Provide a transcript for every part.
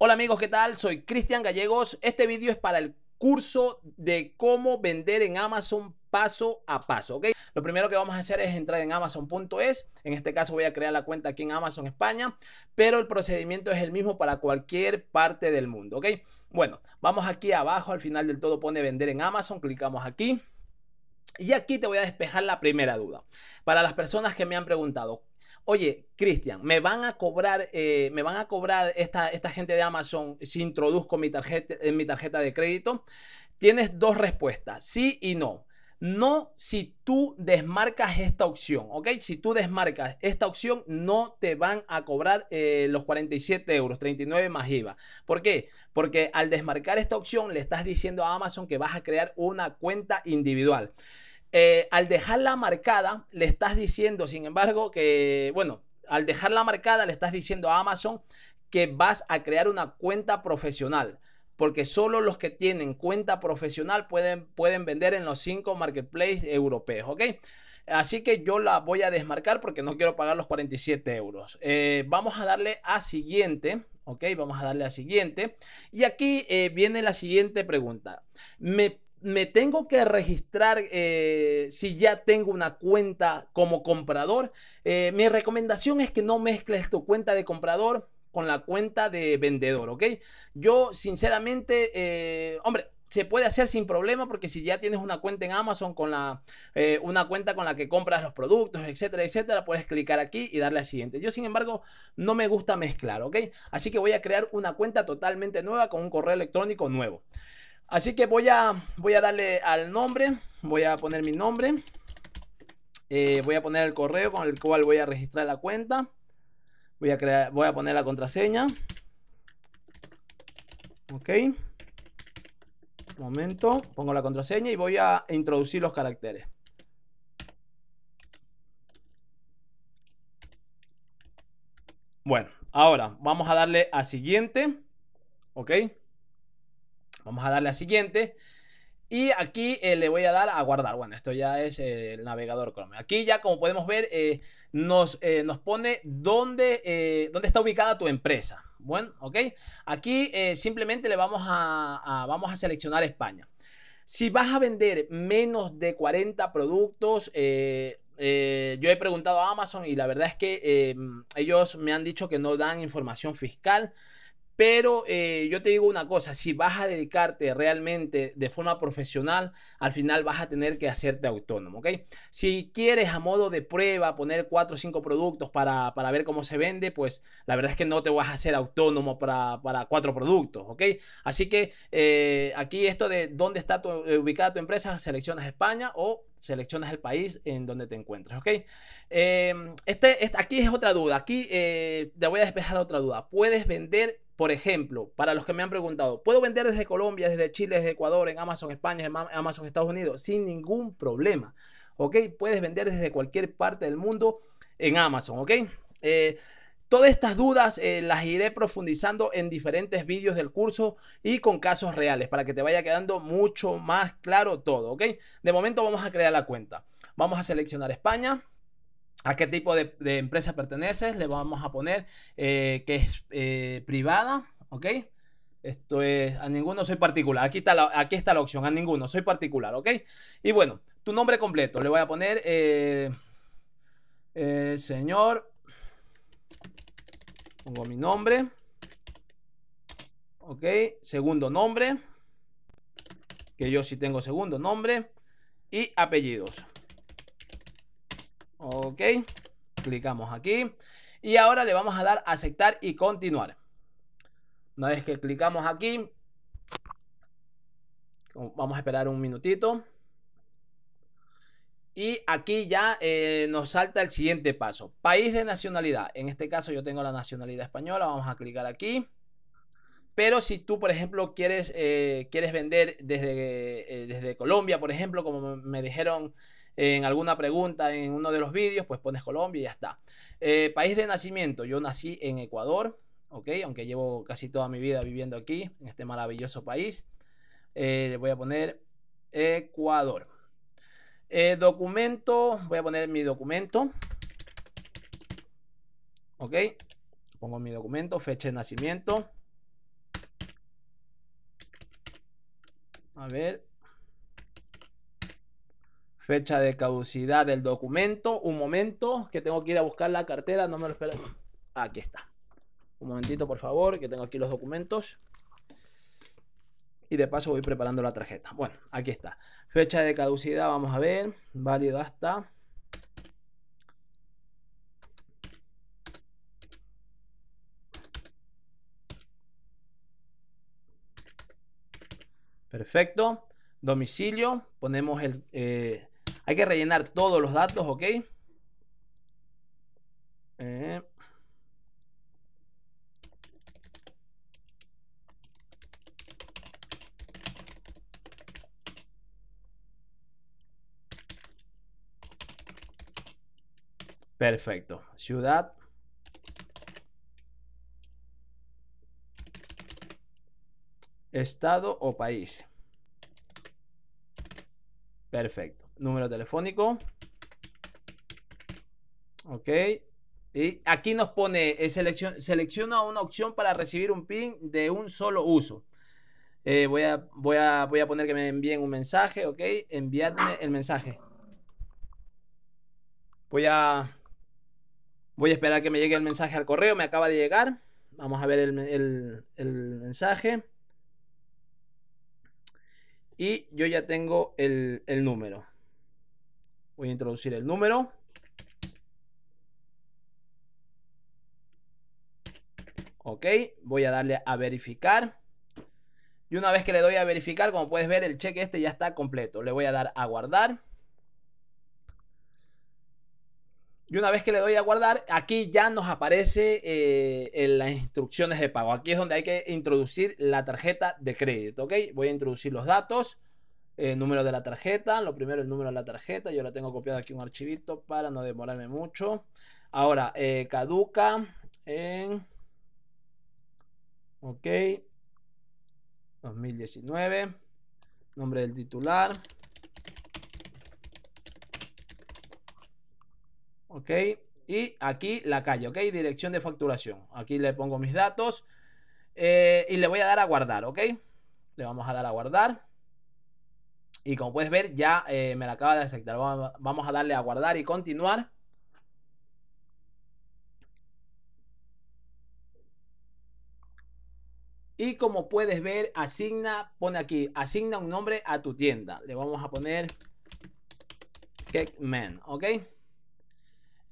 Hola amigos, ¿qué tal? Soy Cristian Gallegos. Este vídeo es para el curso de cómo vender en Amazon paso a paso, ¿ok? Lo primero que vamos a hacer es entrar en amazon.es. En este caso voy a crear la cuenta aquí en Amazon España, pero el procedimiento es el mismo para cualquier parte del mundo, ¿ok? Bueno, vamos aquí abajo, al final del todo pone vender en Amazon, clicamos aquí. Y aquí te voy a despejar la primera duda. Para las personas que me han preguntado, oye, Cristian, me van a cobrar, eh, me van a cobrar esta, esta gente de Amazon si introduzco mi tarjeta, en mi tarjeta de crédito. Tienes dos respuestas, sí y no. No si tú desmarcas esta opción, ¿ok? Si tú desmarcas esta opción, no te van a cobrar eh, los 47 euros, 39 más IVA. ¿Por qué? Porque al desmarcar esta opción, le estás diciendo a Amazon que vas a crear una cuenta individual. Eh, al dejarla marcada, le estás diciendo, sin embargo, que, bueno, al dejarla marcada, le estás diciendo a Amazon que vas a crear una cuenta profesional. Porque solo los que tienen cuenta profesional pueden, pueden vender en los cinco marketplaces europeos, ¿ok? Así que yo la voy a desmarcar porque no quiero pagar los 47 euros. Eh, vamos a darle a siguiente, ¿ok? Vamos a darle a siguiente. Y aquí eh, viene la siguiente pregunta. ¿Me me tengo que registrar eh, si ya tengo una cuenta como comprador. Eh, mi recomendación es que no mezcles tu cuenta de comprador con la cuenta de vendedor, ¿ok? Yo sinceramente, eh, hombre, se puede hacer sin problema porque si ya tienes una cuenta en Amazon con la una cuenta con la que compras los productos, etcétera, etcétera, puedes clicar aquí y darle a siguiente. Yo sin embargo no me gusta mezclar, ¿ok? Así que voy a crear una cuenta totalmente nueva con un correo electrónico nuevo. Así que voy a, voy a darle al nombre, voy a poner mi nombre, eh, voy a poner el correo con el cual voy a registrar la cuenta, voy a, crear, voy a poner la contraseña, ok, un momento, pongo la contraseña y voy a introducir los caracteres. Bueno, ahora vamos a darle a siguiente, ok. Vamos a darle a siguiente. Y aquí eh, le voy a dar a guardar. Bueno, esto ya es eh, el navegador Chrome. Aquí ya, como podemos ver, eh, nos, nos, pone dónde, dónde, está ubicada tu empresa. Bueno, ok. Aquí simplemente le vamos a, vamos a seleccionar España. Si vas a vender menos de 40 productos, yo he preguntado a Amazon y la verdad es que ellos me han dicho que no dan información fiscal. Pero eh, yo te digo una cosa, si vas a dedicarte realmente de forma profesional, al final vas a tener que hacerte autónomo, ¿ok? Si quieres a modo de prueba poner cuatro o cinco productos para, ver cómo se vende, pues la verdad es que no te vas a hacer autónomo para, para cuatro productos, ¿ok? Así que eh, aquí esto de dónde está eh, ubicada tu empresa, seleccionas España o seleccionas el país en donde te encuentres, ¿ok? Este, este, aquí es otra duda, aquí te voy a despejar otra duda. Puedes vender por ejemplo, para los que me han preguntado, ¿puedo vender desde Colombia, desde Chile, desde Ecuador, en Amazon España, en Amazon Estados Unidos? Sin ningún problema. ¿Ok? Puedes vender desde cualquier parte del mundo en Amazon. ¿Ok? Eh, todas estas dudas eh, las iré profundizando en diferentes vídeos del curso y con casos reales para que te vaya quedando mucho más claro todo. ¿Ok? De momento vamos a crear la cuenta. Vamos a seleccionar España a qué tipo de, empresa perteneces, le vamos a poner eh, que es eh, privada, ¿ok? Esto es, a ninguno soy particular, aquí está, la, aquí está la opción, a ninguno, soy particular, ¿ok? Y bueno, tu nombre completo, le voy a poner, eh, señor, pongo mi nombre, ¿ok? Segundo nombre, que yo sí tengo segundo nombre, y apellidos. Ok, clicamos aquí. Y ahora le vamos a dar a aceptar y continuar. Una vez que clicamos aquí, vamos a esperar un minutito. Y aquí ya eh, nos salta el siguiente paso. País de nacionalidad. En este caso yo tengo la nacionalidad española. Vamos a clicar aquí. Pero si tú, por ejemplo, quieres, eh, quieres vender desde, eh, desde Colombia, por ejemplo, como me dijeron en alguna pregunta en uno de los vídeos, pues pones Colombia y ya está. Eh, país de nacimiento, yo nací en Ecuador, ¿ok? Aunque llevo casi toda mi vida viviendo aquí, en este maravilloso país. Eh, le voy a poner Ecuador. Eh, documento, voy a poner mi documento. ¿Ok? Pongo mi documento, fecha de nacimiento. A ver, Fecha de caducidad del documento. Un momento, que tengo que ir a buscar la cartera. No me lo espero. Aquí está. Un momentito, por favor, que tengo aquí los documentos. Y de paso voy preparando la tarjeta. Bueno, aquí está. Fecha de caducidad, vamos a ver. Válido hasta Perfecto. Domicilio. Ponemos el... Eh, hay que rellenar todos los datos, ¿ok? Eh. Perfecto. Ciudad. Estado o país. Perfecto. Número telefónico. Ok. Y aquí nos pone, eh, selecciona una opción para recibir un PIN de un solo uso. Eh, voy, a, voy, a, voy a poner que me envíen un mensaje, ok. Enviadme el mensaje. Voy a, voy a esperar que me llegue el mensaje al correo. Me acaba de llegar. Vamos a ver el, el mensaje. Y yo ya tengo el, número. Voy a introducir el número. Ok, voy a darle a verificar. Y una vez que le doy a verificar, como puedes ver, el cheque este ya está completo. Le voy a dar a guardar. Y una vez que le doy a guardar, aquí ya nos aparece eh, las instrucciones de pago. Aquí es donde hay que introducir la tarjeta de crédito, ¿ok? Voy a introducir los datos, número de la tarjeta. Lo primero, el número de la tarjeta. Yo la tengo copiado aquí un archivito para no demorarme mucho. Ahora, eh, caduca en... Ok. 2019. Nombre del titular. ok y aquí la calle, ok dirección de facturación aquí le pongo mis datos eh, y le voy a dar a guardar, ok le vamos a dar a guardar y como puedes ver ya eh, me la acaba de aceptar vamos a darle a guardar y continuar Y como puedes ver, asigna, pone aquí, asigna un nombre a tu tienda. Le vamos a poner Cakeman, ¿ok?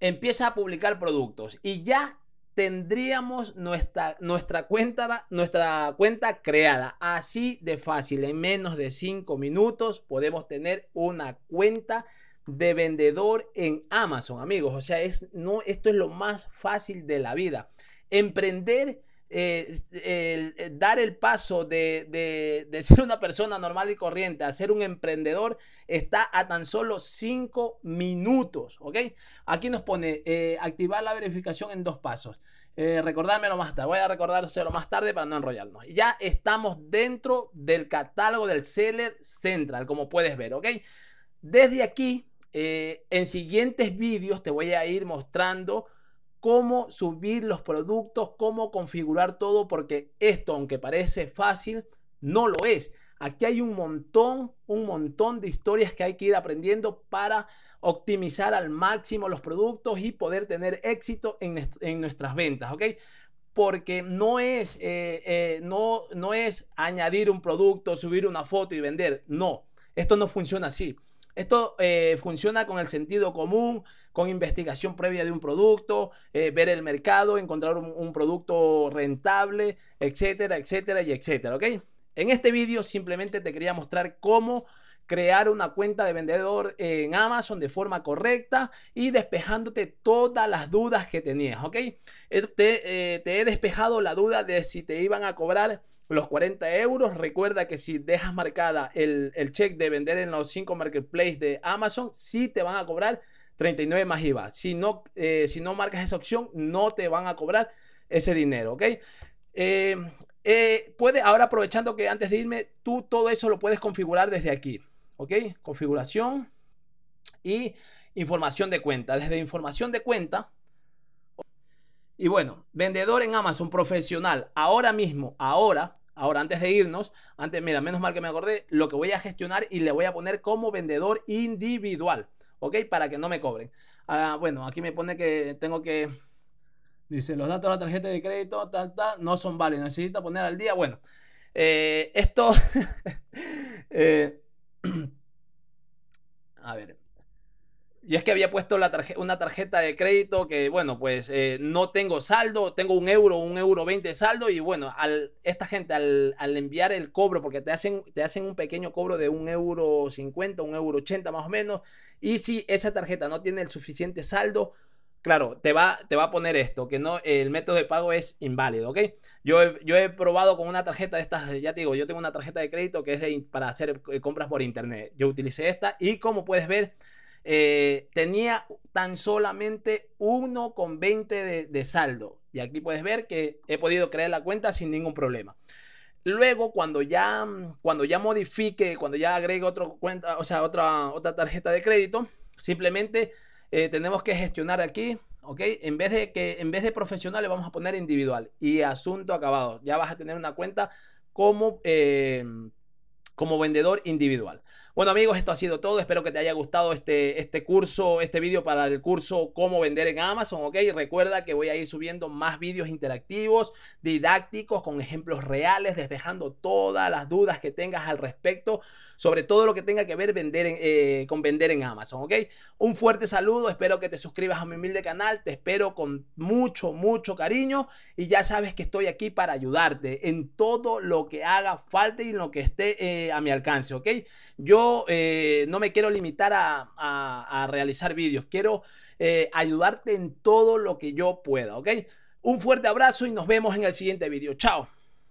empieza a publicar productos y ya tendríamos nuestra, nuestra, cuenta, nuestra cuenta creada. Así de fácil, en menos de 5 minutos podemos tener una cuenta de vendedor en Amazon, amigos. O sea, es, no, esto es lo más fácil de la vida. Emprender eh, eh, dar el paso de, ser una persona normal y corriente a ser un emprendedor está a tan solo 5 minutos, ¿ok? Aquí nos pone eh, activar la verificación en dos pasos. recordármelo más tarde, voy a recordárselo más tarde para no enrollarnos. Ya estamos dentro del catálogo del Seller Central, como puedes ver, ¿ok? Desde aquí, en siguientes vídeos te voy a ir mostrando cómo subir los productos, cómo configurar todo, porque esto, aunque parece fácil, no lo es. Aquí hay un montón, un montón de historias que hay que ir aprendiendo para optimizar al máximo los productos y poder tener éxito en, nuestras ventas, ¿ok? Porque no es, eh, eh, no, no es añadir un producto, subir una foto y vender. No, esto no funciona así. Esto eh, funciona con el sentido común, con investigación previa de un producto, eh, ver el mercado, encontrar un, producto rentable, etcétera, etcétera y etcétera, ¿ok? En este vídeo simplemente te quería mostrar cómo crear una cuenta de vendedor en Amazon de forma correcta y despejándote todas las dudas que tenías, ¿ok? Eh, te, te, he despejado la duda de si te iban a cobrar los 40 euros. Recuerda que si dejas marcada el, el check de vender en los 5 marketplaces de Amazon, sí te van a cobrar 39 más IVA. Si no, eh, si no marcas esa opción, no te van a cobrar ese dinero, ¿ok? Eh, eh, puede, ahora aprovechando que antes de irme, tú todo eso lo puedes configurar desde aquí, ¿ok? Configuración y información de cuenta. Desde información de cuenta. Y bueno, vendedor en Amazon profesional, ahora mismo, ahora, Ahora, antes de irnos, antes, mira, menos mal que me acordé, lo que voy a gestionar y le voy a poner como vendedor individual, ¿ok? Para que no me cobren. Ah, bueno, aquí me pone que tengo que, dice, los datos de la tarjeta de crédito, tal, tal, no son válidos, necesito poner al día. Bueno, eh, esto, eh, a ver, y es que había puesto la una tarjeta de crédito que, bueno, pues eh, no tengo saldo, tengo un euro, un euro 20 de saldo y bueno, al, esta gente al, enviar el cobro, porque te hacen, te hacen un pequeño cobro de un euro 50, un euro 80 más o menos, y si esa tarjeta no tiene el suficiente saldo, claro, te va, te va a poner esto, que no, el método de pago es inválido, ¿ok? Yo he, yo he probado con una tarjeta de estas, ya te digo, yo tengo una tarjeta de crédito que es de, para hacer eh, compras por internet. Yo utilicé esta y como puedes ver, eh, tenía tan solamente 1,20 de, de saldo. Y aquí puedes ver que he podido crear la cuenta sin ningún problema. Luego, cuando ya, cuando ya modifique, cuando ya agregue otra cuenta, o sea, otra, otra tarjeta de crédito, simplemente eh, tenemos que gestionar aquí, ¿ok? En vez de que en vez de profesional le vamos a poner individual y asunto acabado. Ya vas a tener una cuenta como, eh, como vendedor individual. Bueno amigos, esto ha sido todo. Espero que te haya gustado este, este curso, este vídeo para el curso Cómo vender en Amazon, ¿ok? Recuerda que voy a ir subiendo más vídeos interactivos, didácticos, con ejemplos reales, despejando todas las dudas que tengas al respecto, sobre todo lo que tenga que ver vender eh, con vender en Amazon, ¿ok? Un fuerte saludo, espero que te suscribas a mi humilde canal, te espero con mucho, mucho cariño y ya sabes que estoy aquí para ayudarte en todo lo que haga falta y en lo que esté eh, a mi alcance, ¿ok? Yo eh, no me quiero limitar a, realizar vídeos, quiero eh, ayudarte en todo lo que yo pueda, ¿ok? Un fuerte abrazo y nos vemos en el siguiente vídeo. Chao.